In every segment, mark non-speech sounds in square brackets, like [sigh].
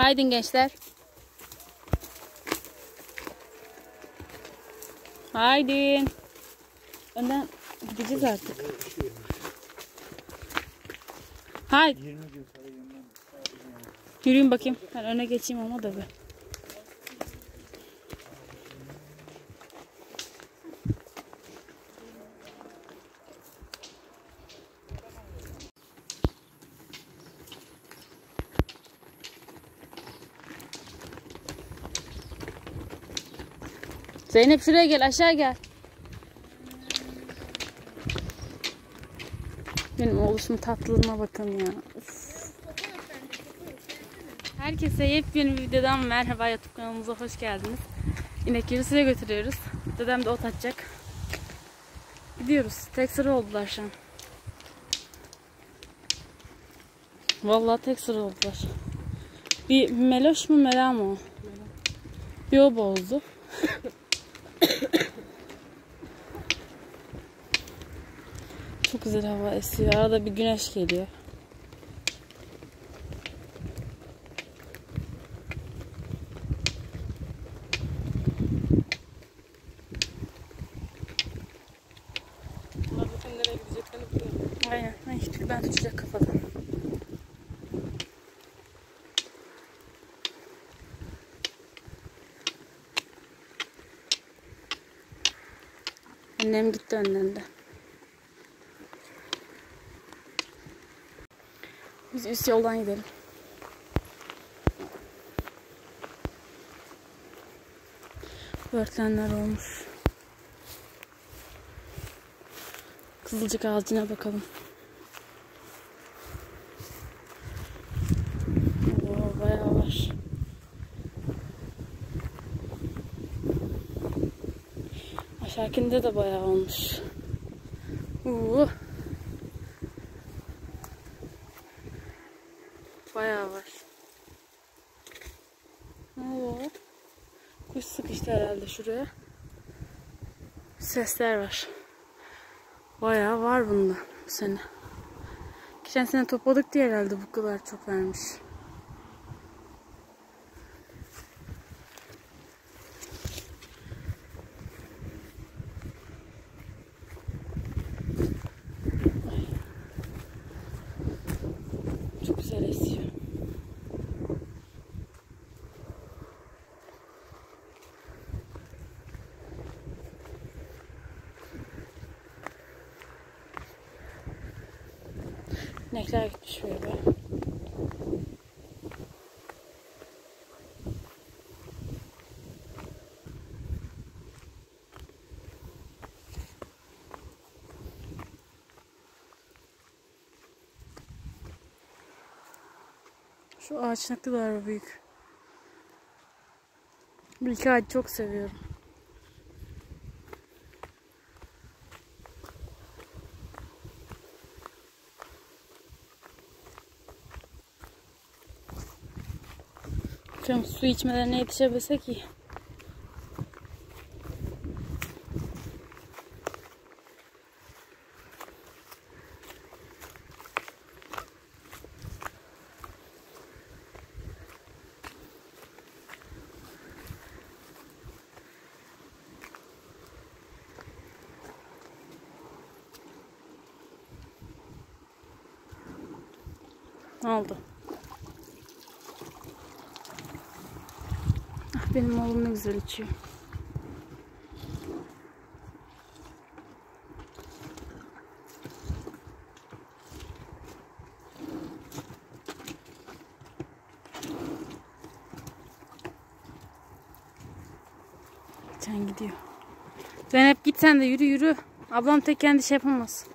Haydin gençler. Haydin. Önden gideceğiz artık. Haydi. 20 gün sonra yeniden. Yürüyün bakayım. Ben öne geçeyim ama da bir. Zeynep şuraya gel aşağı gel. Benim oluşum tatlılığına bakın ya. Herkese yepyeni bir videodan merhaba YouTube kanalımıza hoş geldiniz. İnek yürüsüne götürüyoruz. Dedem de ot atacak. Gidiyoruz. Tek sıra oldular şu an. Vallahi tek sıra oldular. Bir meloş mu mela mı o? Bir o bozdu. [laughs] Çok güzel hava esiyor. Arada bir güneş geliyor. Bunlar zaten nereye gideceklerini biliyor. Aynen. Ay, çünkü ben tutacak kafadan. Annem gitti önden de. Biz üst yoldan gidelim. Börtlenler olmuş. Kızılcık ağacına bakalım. Oo, bayağı var. Aşağıkinde de bayağı olmuş. Oo. Bayağı var. Oo. Kuş sıkıştı herhalde şuraya. Sesler var. Bayağı var bunda bu sene. Geçen sene topladık diye herhalde bu kadar çok vermiş. Ay. Çok güzel esiyor. İnekler gitmiş böyle. Şu ağaç ne kadar büyük. Bu iki ağacı çok seviyorum. Bakıyorum su içmelerine yetişebilsek iyi. Ne oldu? Ah benim oğlum ne güzel içiyor. Sen gidiyor. Zeynep git sen de yürü yürü. Ablam tek kendi şey yapamaz.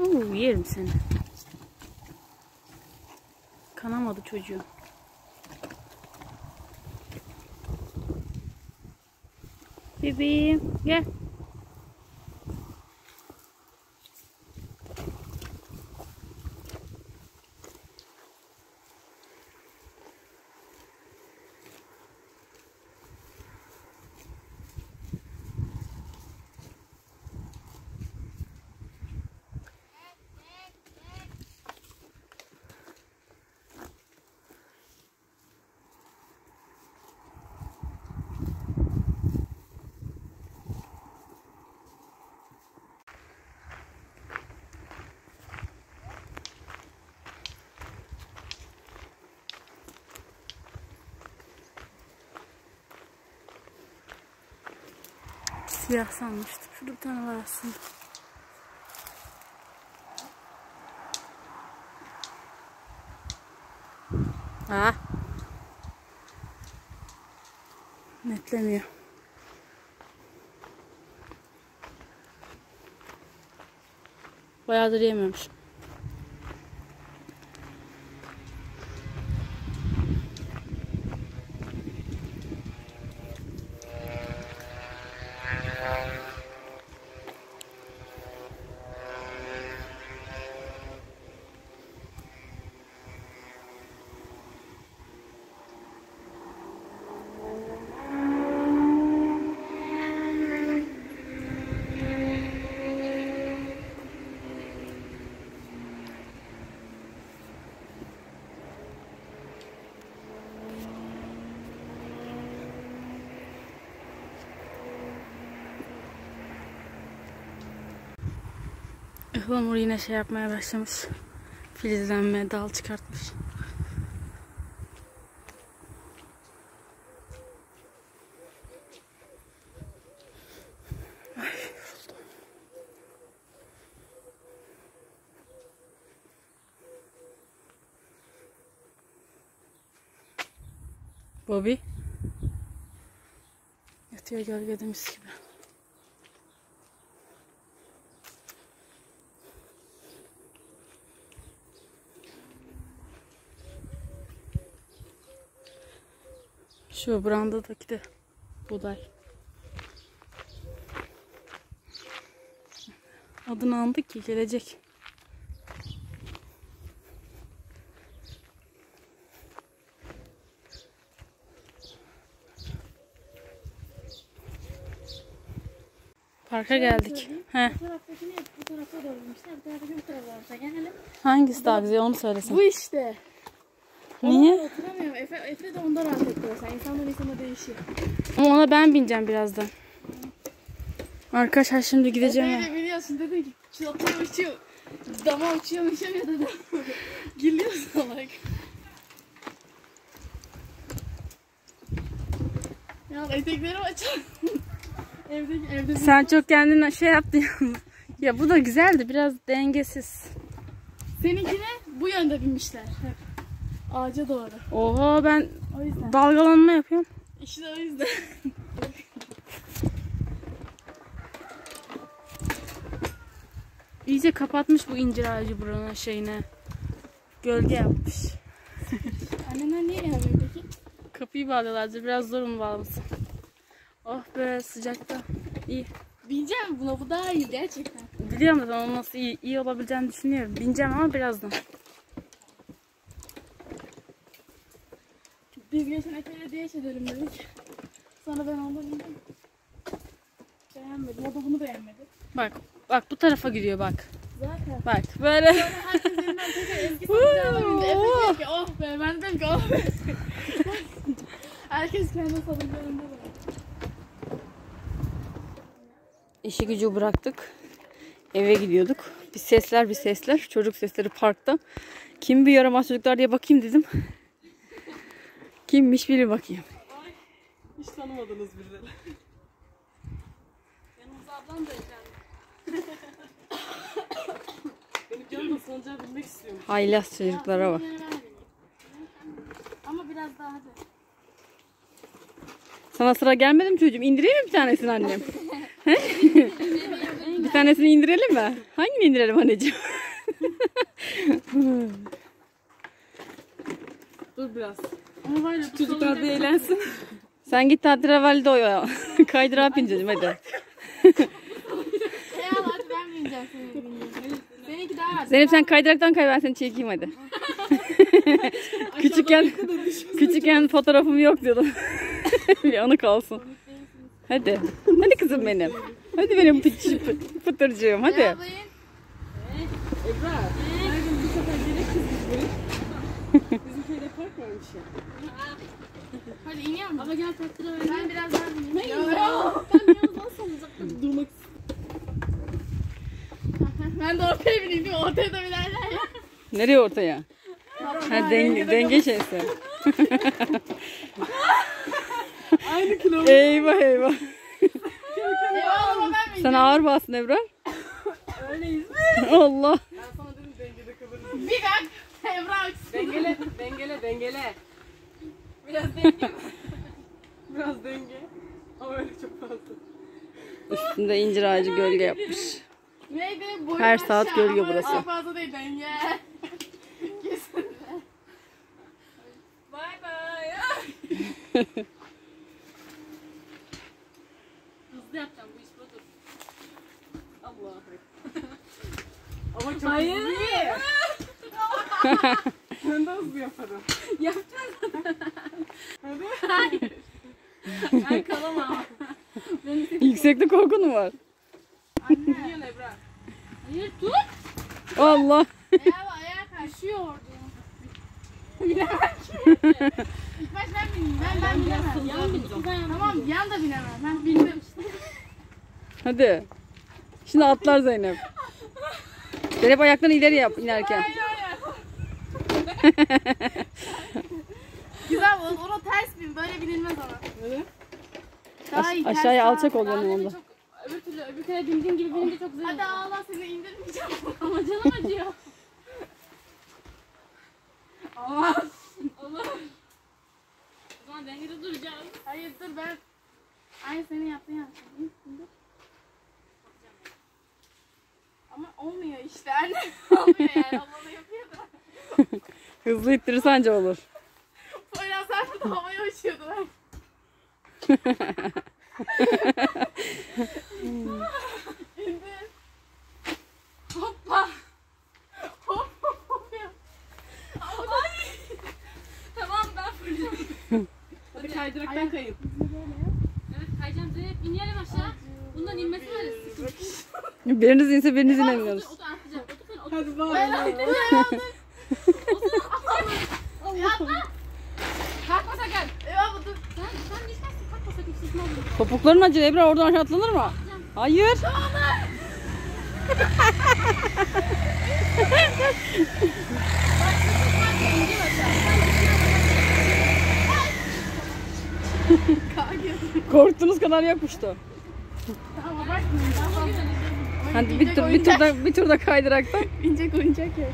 Oo, yerim seni. Kanamadı çocuğu. Bebeğim gel. Siyah sanmıştım. Şurada bir tane var aslında. Ha. Netlemiyor. Bayağıdır yememiş. Ihlamur yine şey yapmaya başlamış. Filizlenmeye dal çıkartmış. Bobby. Yatıyor gölgede mis gibi. Şu brandadaki de buğday. Adını andık ki gelecek. Parka geldik. He. Hangisi daha güzel onu söylesin. Bu işte. Niye? Efe, Efe de onda rahat ediyor. Sen insandan insana değişiyor. Ama ona ben bineceğim birazdan. Arkadaşlar şimdi gideceğim. ya. Efe'yi de biliyorsun dedin ki çatıyor uçuyor. Dama uçuyor uçamıyor dedim. [laughs] Gülüyor salak. Ya eteklerimi açar. [laughs] evde evde Sen çok kendine şey yaptın. [laughs] ya bu da güzeldi biraz dengesiz. Seninkine bu yönde binmişler hep. Ağaca doğru. Oha ben dalgalanma yapıyorum. İşte o yüzden. [laughs] İyice kapatmış bu incir ağacı buranın şeyine. Gölge yapmış. Anneler niye gelmiyor peki? Kapıyı bağlıyorlardı. Biraz zor mu bağlaması? Oh be sıcakta. İyi. Bineceğim buna bu daha iyi gerçekten. Biliyorum da onun nasıl iyi, iyi olabileceğini düşünüyorum. Bineceğim ama birazdan. Biz geçen Efe'yle diye edelim dedik. Sonra ben onda bindim. Beğenmedim. O da bunu beğenmedi. Bak bak bu tarafa gidiyor bak. Zaten. Bak böyle. Herkes elinden tekrar eski salıncağına bindi. Efe diyor ki oh be. Ben dedim ki oh be. Herkes kendi salıncağında böyle. İşi gücü bıraktık. Eve gidiyorduk. Bir sesler bir sesler. Çocuk sesleri parkta. Kim bir yaramaz çocuklar diye bakayım dedim. Kimmiş biri bakayım. Hiç tanımadınız birileri. Yanımıza ablam da eklendi. Benim canım da sancağı bilmek istiyorum. Haylaz çocuklara bak. Ama biraz daha hadi. Sana sıra gelmedi mi çocuğum? İndireyim mi bir tanesini annem? He? bir tanesini indirelim mi? Hangini indirelim anneciğim? Dur biraz. Ama var ya bu Çocuklar da eğlensin. [laughs] Sen git tatravalide oya. [laughs] Kaydırağa bineceğim hadi. [laughs] Ya hadi ben bineceğim bineceğim. Seninki daha hadi. Zeynep sen kaydıraktan kay ben seni çekeyim hadi. küçükken küçükken fotoğrafım yok diyordum. bir anı kalsın. Hadi. Hadi kızım benim. Hadi benim pıtır, pıtırcığım hadi. Ebra. Her gün bu sefer gerek kızmış böyle. Bizim köyde park varmış ya. Hadi iniyor mu? Ama gel tatlıra ver. Ben biraz daha bineyim. Ne Ya, ya? ya. Ben yalnız nasıl olacaktım? Durmak Ben de ortaya bineyim değil mi? Ortaya da binerler ya. Nereye ortaya? Ha, denge, denge şeysi. [laughs] Aynı kilo. Eyvah eyvah. Sen ağır basın Ebrar. Öyleyiz. Allah. Ben sana dedim dengede kalırız. Bir dakika. Emrah uçsun. Dengele, dengele, dengele. Biraz denge. [laughs] Biraz denge. Ama öyle çok fazla. Üstünde incir ağacı gölge yapmış. Neydi? Boyun Her saat aşağı gölge ama burası. Çok fazla değil denge. [laughs] Kesin. Bay bay. [laughs] Hızlı yapacağım bu iş budur. Allah. Ama çok Hayır. hızlı. Ben de hızlı yaparım. [laughs] Ben kalamam. Yükseklik korkun mu var? Biliyorsun Ebra. Hayır tut. Allah. Ayağı ayağa kaşıyordu. Bilemem ki. İlk baş ben bineyim. Ben, ben bilemem. Yan bineceğim. Tamam yan da bilemem. Ben bildim işte. Hadi. Şimdi atlar Zeynep. Zeynep ayaklarını ileri yap inerken. [laughs] Güzel o, ona ters bin. Böyle binilmez ona. Öyle. Daha iyi, ters Aşağıya daha- alçak ol daha benim böyle onda. çok- Öbür türlü öbür kere bindiğim gibi benim de çok güzel Hadi ağla seni indirmeyeceğim. [laughs] Ama canım acıyor. Aman. Olur. O zaman dengede duracağız. Hayır dur ben. Aynı senin yaptığın. İn, indir. Ama olmuyor işte anne. [laughs] olmuyor yani. Abla yapıyor da. Hızlı ittirirse anca olur. Poyraz sen burada havaya uçuyordu ben. İndir. Hoppa. Hop hop hop yap. Ay. Tamam ben fırlıyorum. Hadi kaydıraktan kayın. Evet kayacağım Zeynep inelim aşağı. Bundan inmesi var ya Biriniz inse biriniz inemiyoruz. Otur sen otur. Hadi bağır. Ben. Topukların acır Ebra oradan aşağı atlanır mı? Hayır. Korktuğunuz kadar yokmuştu. Hadi bir tur bir turda bir turda kaydıraktan. İncek oyuncak ya.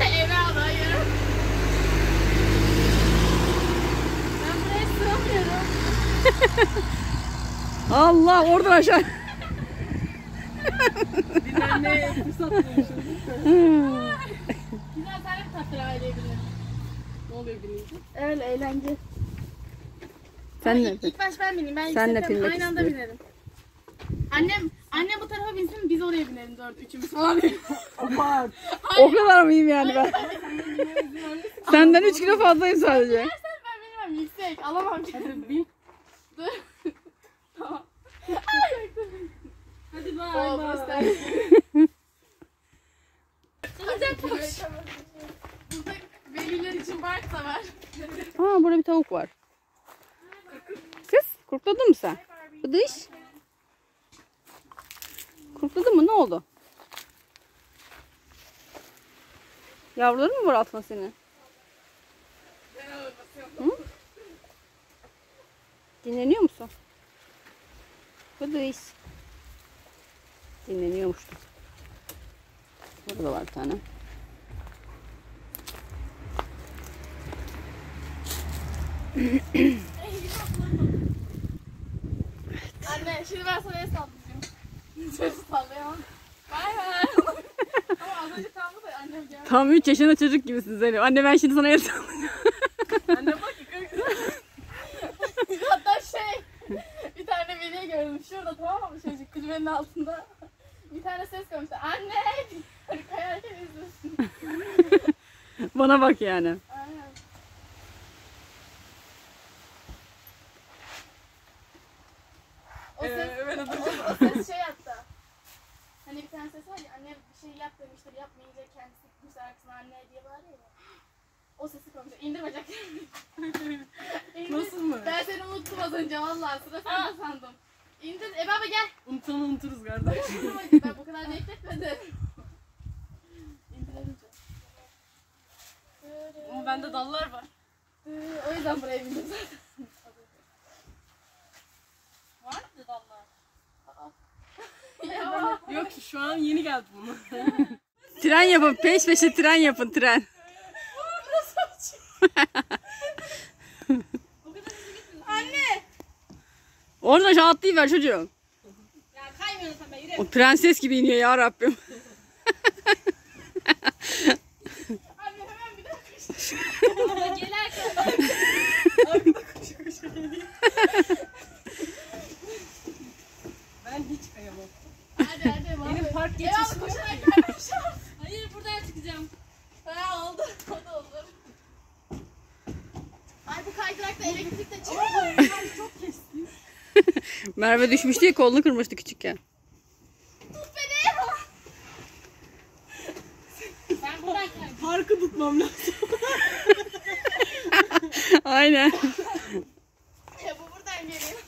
Evladım hayır. Ben buraya sığamıyorum. Allah oradan aşağı. Dinlenmeye fırsat bulmuşuz. Güzel sen de tatlı aileyi bilirim. Ne oluyor binince? Öyle eğlence. Sen ne? İlk, ilk baş ben bineyim. Ben Sen de binmek aynı anda binerim. Annem, annem bu tarafa binsin biz oraya binelim dört üçümüz falan. Abart. O kadar mıyım yani ben? Senden 3 kilo fazlayım sadece. Dersen ben binemem yüksek alamam kendimi. bin. Dur. tamam. Ay, dur. Hadi bay Oo, bay. burası ters. Sıcak Burada veliler için bark da var. Aa burada bir tavuk var. Kız kurtladın mı sen? Bıdış. Kurtladın mı? Ne oldu? Yavruların mı var altında senin? Hı? Dinleniyor musun? Bıdış. Dinleniyormuştu. Burada da var bir tane. Anne şimdi ben sana el sallayacağım. [laughs] Çocuk sallayamam. Bay bay. Ama az önce kaldı da annem geldi. Tam 3 yaşında çocuk gibisin Zeynep. Anne ben şimdi sana el sallayacağım. Anne bak. [laughs] Hatta şey bir tane veli gördüm şurada tamam mı çocuk kulübenin altında. Bir tane ses koymuştu. Anne! Hani kayarken izliyorsun. [laughs] Bana bak yani. Aynen. O ses, Ee, ben o, o ses şey hatta. Hani bir tane ses var ya anne bir şey yap demiştir yapmayınca kendisi gitmiş arkasına anne diye bağırıyor ya. O sesi koymuş. İndir bacak. İndir. [laughs] Nasıl mı? Ben seni unuttum az önce vallahi sıra sende sandım. İndir. Ebe abi gel. Unutanı unuturuz kardeş. [laughs] ben bu kadar bekletmedim. İndirelim Ama bende dallar var. O yüzden buraya bindim zaten. Var mı dallar? Yok ki şu an yeni geldi bunu. tren yapın peş peşe tren yapın tren. [laughs] Oradan aşağı atlayıver çocuğum. Ya kaymıyorsun sen be yürü. O prenses gibi iniyor ya Rabbim. Anne hemen bir daha koş. Gelerken. Ben hiç kayamam. Hadi hadi. Benim park Devam geçişim koşarak kaymışım. Hayır buradan çıkacağım. Ha oldu. O da olur. Ay bu kaydırakta elektrik de çıkıyor. Çok kestim. Düşmüştü ya kolunu kırmıştı küçükken. Tut beni. Ben buradan. Parkı tutmam lazım. [laughs] Aynen. Ya bu buradan geliyor.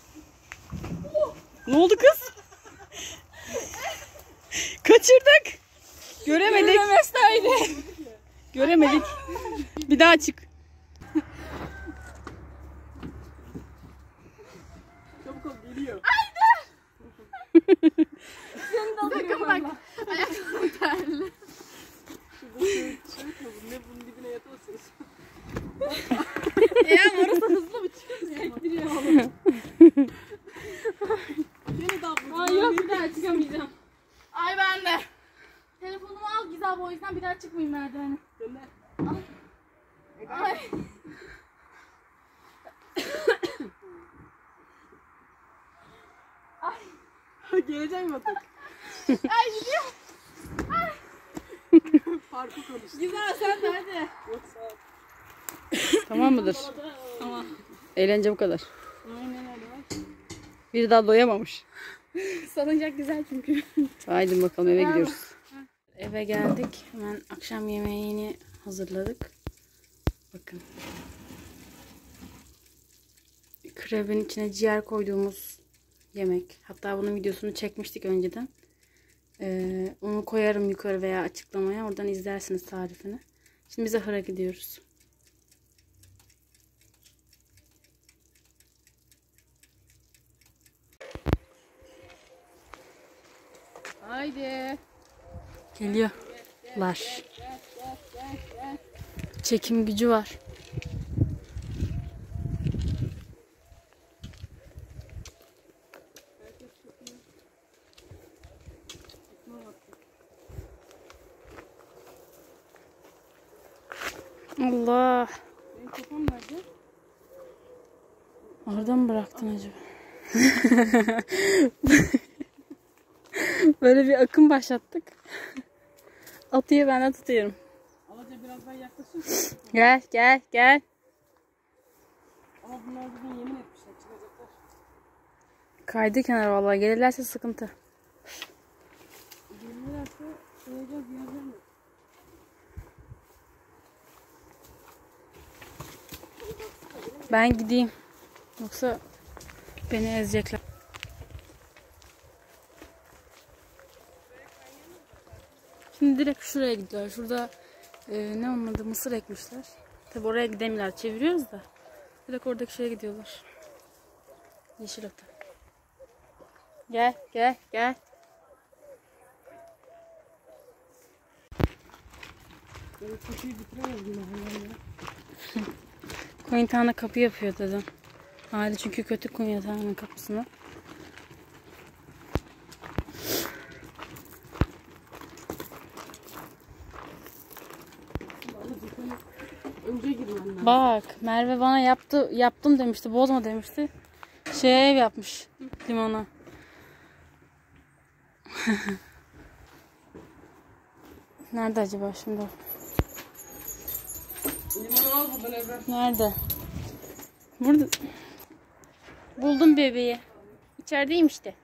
Ne oldu kız? Kaçırdık. Göremedik. Göremedik. Bir daha çık. Çabuk ol geliyor. Sakın bak. Ayaklarım terli. Ne bunun dibine yatasın. Ya orası hızlı mı çıkıyor? Beni de abla. Aa yok bir daha çıkamayacağım. Ay ben de. Telefonumu al Gizem o yüzden bir daha çıkmayayım merdivene. Gönder. Ay. Gelecek mi atık? Ay gidiyor. Parkı konuştuk. Güzel sen de hadi. Tamam mıdır? Tamam. Eğlence bu kadar. Aynen öyle. Bir daha doyamamış. Salıncak güzel çünkü. Haydi bakalım eve gidiyoruz. Eve geldik. Hemen akşam yemeğini hazırladık. Bakın. Krebin içine ciğer koyduğumuz yemek. Hatta bunun videosunu çekmiştik önceden. Ee, onu koyarım yukarı veya açıklamaya. Oradan izlersiniz tarifini. Şimdi biz ahıra gidiyoruz. Haydi. Geliyorlar. Çekim gücü var. Allah. benim kafam nerede? Orada mı bıraktın acaba? Böyle bir akım başlattık. [laughs] Atıyor ben de tutuyorum. Alaca biraz daha yaklaşırsın. Gel gel gel. Ama bunlar bugün yemin etmişler çıkacaklar. Kaydı kenar vallahi gelirlerse sıkıntı. Gelirlerse koyacağız mi? Ben gideyim. Yoksa beni ezecekler. Şimdi direkt şuraya gidiyorlar. Şurada e, ne onun adı mısır ekmişler. Tabi oraya gidemiyorlar. Çeviriyoruz da. Direkt oradaki şeye gidiyorlar. Yeşil ata. Gel gel gel. [laughs] Koyun tane kapı yapıyor dedim. Hali çünkü kötü koyun yatağının kapısını. Önce girmen lazım. Bak Merve bana yaptı yaptım demişti bozma demişti. Şey ev yapmış limana. [laughs] Nerede acaba şimdi? o? Limanı al buradan Evren. Nerede? Burada. Buldum bebeği. İçerideyim işte.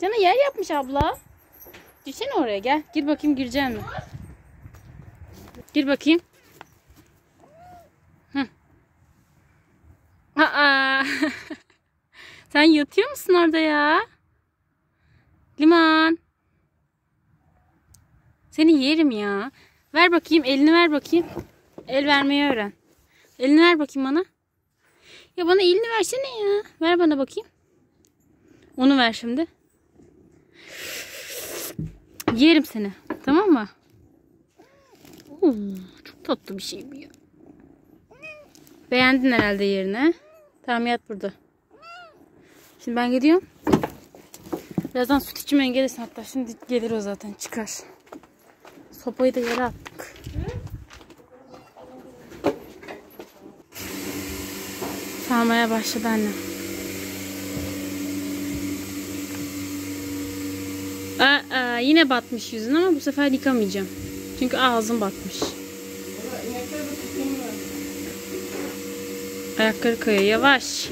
Canı yer yapmış abla. Girsene oraya gel. Gir bakayım gireceksin mi? Gir bakayım. Aa. [laughs] Sen yatıyor musun orada ya? Liman. Seni yerim ya. Ver bakayım elini ver bakayım. El vermeyi öğren. Elini ver bakayım bana. Ya bana elini versene ya. Ver bana bakayım. Onu ver şimdi. Yerim seni. Tamam mı? Oo, çok tatlı bir şey bu ya. Beğendin herhalde yerine. Tamam yat burada. Şimdi ben gidiyorum. Birazdan süt içmeye gelirsin hatta şimdi gelir o zaten çıkar. Sopayı da yere attık. Sarmaya başladı annem. Aa, aa, yine batmış yüzün ama bu sefer yıkamayacağım. Çünkü ağzım batmış. Ayakları kayıyor. Yavaş.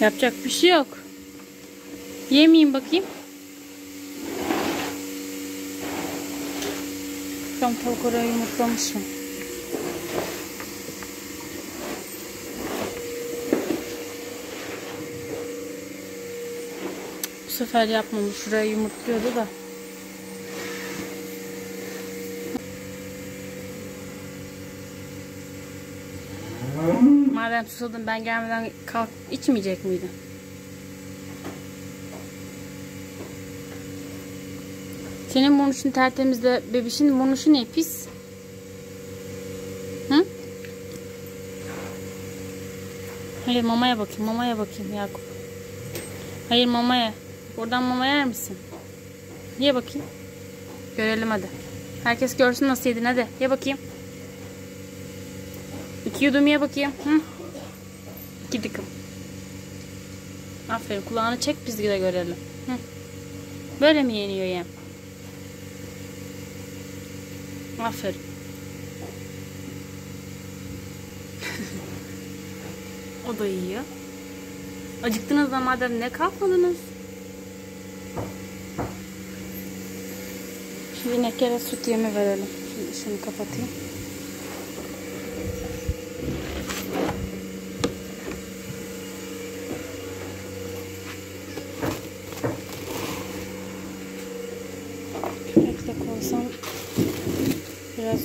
Yapacak bir şey yok. Yemeyeyim bakayım. Tam tavuk oraya yumurtlamış mı? Bu sefer yapmamış. Şuraya yumurtluyordu da. Madem susadın ben gelmeden kalk içmeyecek miydin? Senin burnuşun tertemiz de bebişin burnuşu ne pis? Hı? Hayır mamaya bakayım mamaya bakayım Yakup. Hayır mamaya. Oradan mama yer misin? Ye bakayım. Görelim hadi. Herkes görsün nasıl yedin hadi. Ye bakayım. İki yudum ye bakayım. Hı? İki dikim. Aferin kulağını çek biz de görelim. Hı. Böyle mi yeniyor yem? Aferin. [laughs] o da yiyor. Acıktınız da madem ne kalkmadınız? Şu ineklere süt yemi verelim. Şimdi şunu kapatayım.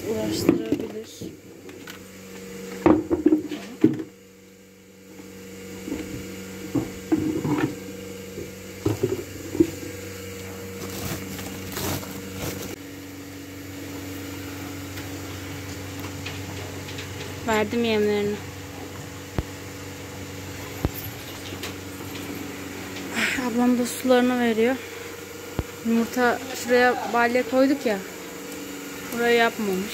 Uğraştırabilir. Verdim yemlerini. Ablam da sularını veriyor. Yumurta şuraya balya koyduk ya. Buraya yapmamış.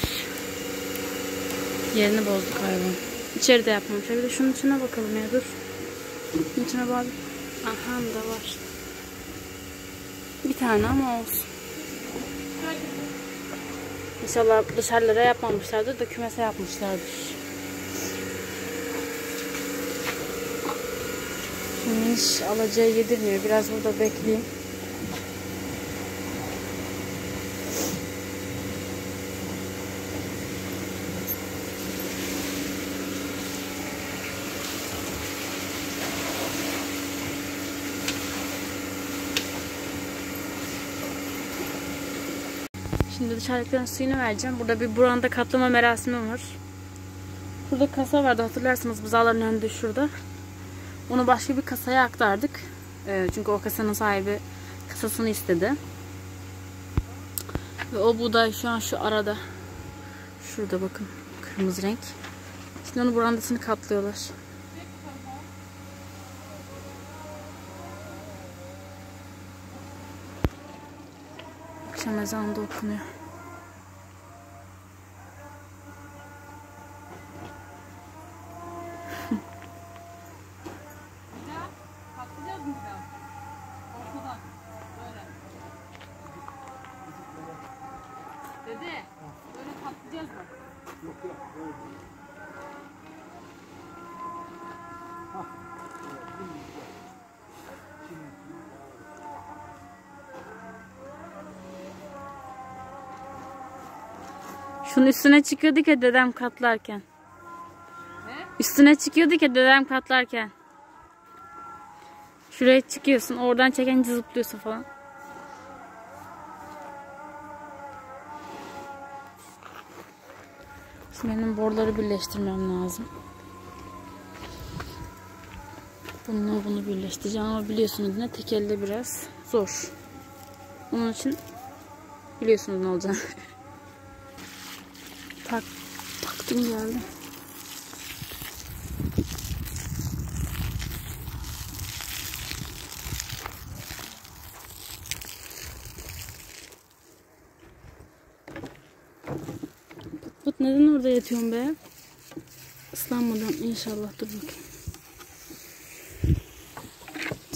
Yerini bozduk hayvan. İçeride yapmamış. Bir de şunun içine bakalım ya dur. Şunun içine bak. Aha da var. Bir tane ama olsun. İnşallah dışarılara yapmamışlardır da kümese yapmışlardır. Şimdi hiç alacağı yedirmiyor. Biraz burada bekleyeyim. Şimdi dışarıdakilerin suyunu vereceğim. Burada bir buranda katlama merasimi var. Burada kasa vardı hatırlarsınız buzağların önünde şurada. Onu başka bir kasaya aktardık. Ee, çünkü o kasanın sahibi kasasını istedi. Ve o buğday şu an şu arada. Şurada bakın. Kırmızı renk. Şimdi onun brandasını katlıyorlar. Akşam ezanı da okunuyor. Şunun üstüne çıkıyorduk ya dedem katlarken. Ne? Üstüne çıkıyorduk ya dedem katlarken. Şuraya çıkıyorsun. Oradan çekince zıplıyorsun falan. Şimdi benim boruları birleştirmem lazım. Bu Bununla bunu birleştireceğim ama biliyorsunuz ne tek elde biraz zor. Onun için biliyorsunuz ne olacağını. [laughs] tak, taktım geldi. Put neden orada yatıyorsun be? Islanmadan inşallah dur bakayım.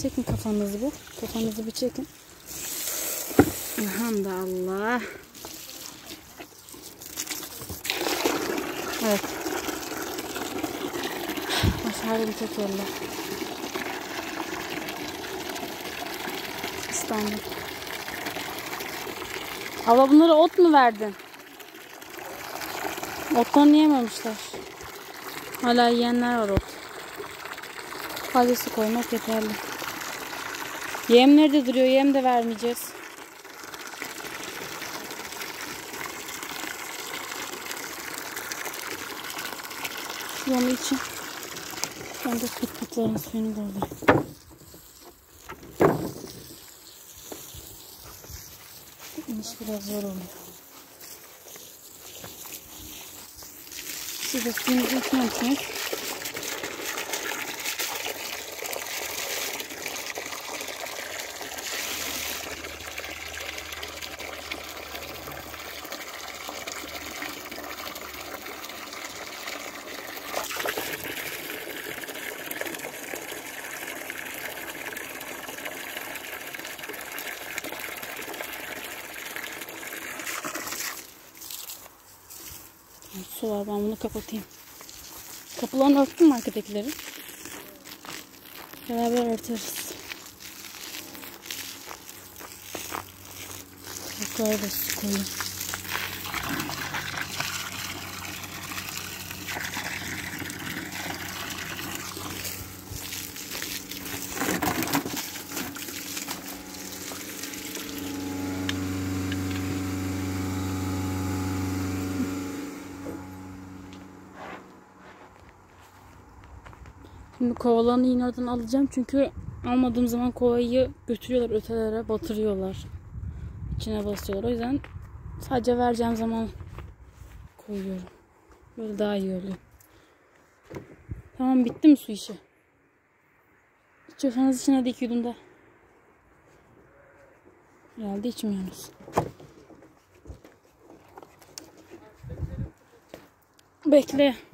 Çekin kafanızı bir. Kafanızı bir çekin. Elhamda Evet. Başardım tek elle. İstanbul. Abla bunlara ot mu verdin? Ottan yiyememişler. Hala yiyenler var ot. Fazlası koymak yeterli. Yem nerede duruyor? Yem de vermeyeceğiz. Onun için ben de pıt pıtların suyunu doldurayım. İniş biraz zor oluyor. Siz de suyunuzu içmezsiniz. Su var ben bunu kapatayım. Kapılarını örttün mü arkadakileri? Beraber örteriz. Yukarı da su koyayım. Kovalarını yine oradan alacağım çünkü almadığım zaman kovayı götürüyorlar ötelere batırıyorlar. İçine basıyorlar. O yüzden sadece vereceğim zaman koyuyorum. Böyle daha iyi oluyor. Tamam bitti mi su işi? İçiyorsanız içine de iki yudum da. Herhalde içmiyorsunuz. Bekle.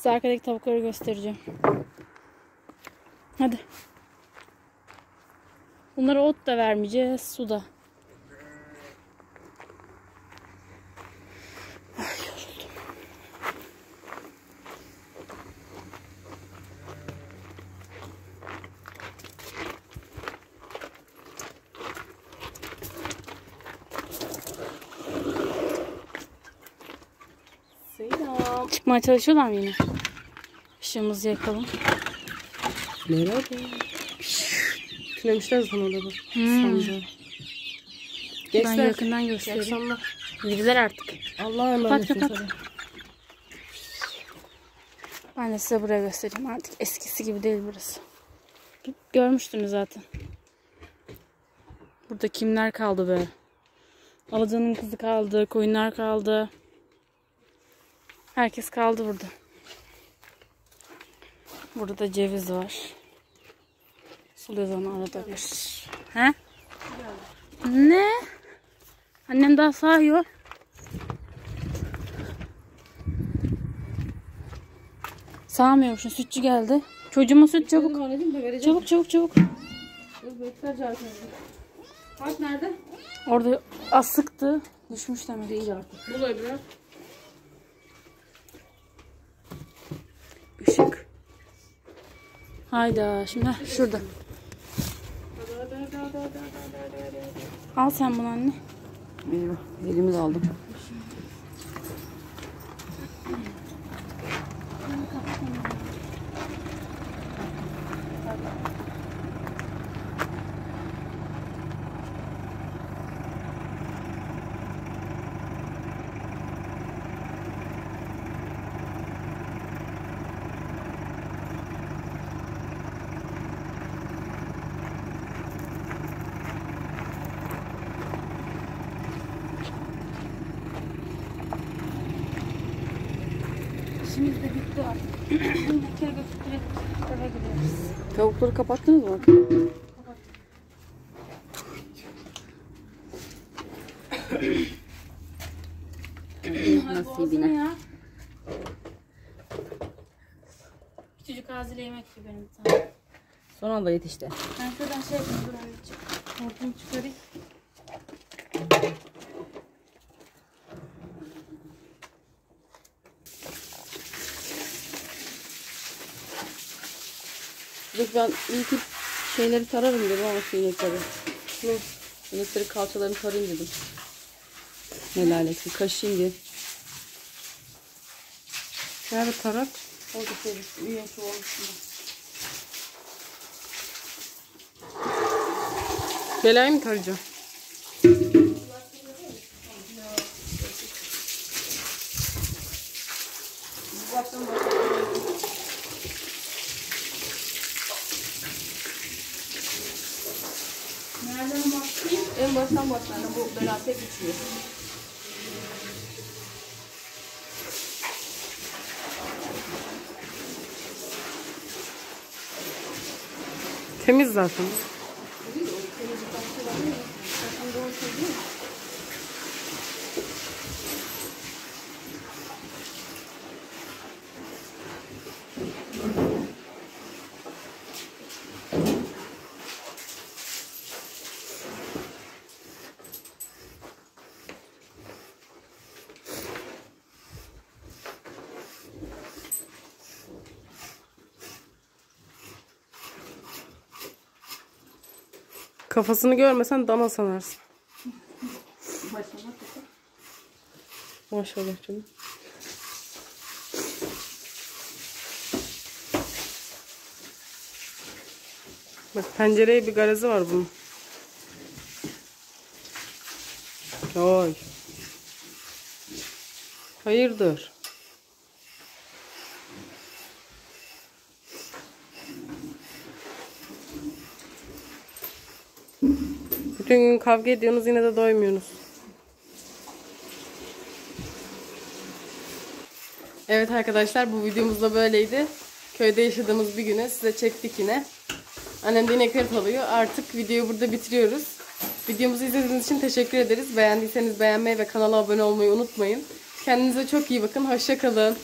Size arkadaki tavukları göstereceğim. Hadi. Bunlara ot da vermeyeceğiz. Su da. Ay, yoruldum. Çıkmaya çalışıyorlar mı yine? Işığımızı yakalım. Merhaba. Tünemişler zaten orada bak. Hmm. Ben Gençler. yakından göstereyim. akşamlar. Girdiler artık. Allah'a emanet Kapat, olun kapat. sana. Ben de size buraya göstereyim. Artık eskisi gibi değil burası. Görmüştünüz zaten. Burada kimler kaldı be? Alacanın kızı kaldı, koyunlar kaldı. Herkes kaldı burada. Burada da ceviz var. Suluyoruz onu arada bir. He? Ne? Annem daha sağıyor. Sağmıyormuşsun. Sütçü geldi. Çocuğuma süt çabuk. Çabuk çabuk çabuk. Harp nerede? Orada asıktı. Düşmüş demek. Değil artık. Bul Işık. Hayda. Şimdi heh, şurada. Al sen bunu anne. Eyvah. Elimi de aldım. Kere götürüp direkt eve gidiyoruz. Tavukları kapattınız mı? Nasibine. ya. Küçücük ağzıyla yemek gibi benim bir tane. Son anda yetişti. Ben şuradan şey yapayım dur anneciğim. Hortumu çıkarayım. Ben ilk şeyleri tararım dedim ama şu inekleri. Hı. İnekleri kalçalarını tarayayım dedim. Melalesi kaşıyım diye. Nerede tarak? Orada şey, üye çuvalın içinde. Belayı mı tarayacağım? Nereden En baştan başlayalım. Bu bela tek içiyor. Temiz zaten. Kafasını görmesen dana sanarsın. Maşallah canım. Bak pencereye bir garazı var bunun. Oy. Hayırdır? Bütün gün kavga ediyorsunuz yine de doymuyorsunuz. Evet arkadaşlar bu videomuz da böyleydi. Köyde yaşadığımız bir günü size çektik yine. Annem de inekleri alıyor. Artık videoyu burada bitiriyoruz. Videomuzu izlediğiniz için teşekkür ederiz. Beğendiyseniz beğenmeyi ve kanala abone olmayı unutmayın. Kendinize çok iyi bakın. Hoşçakalın.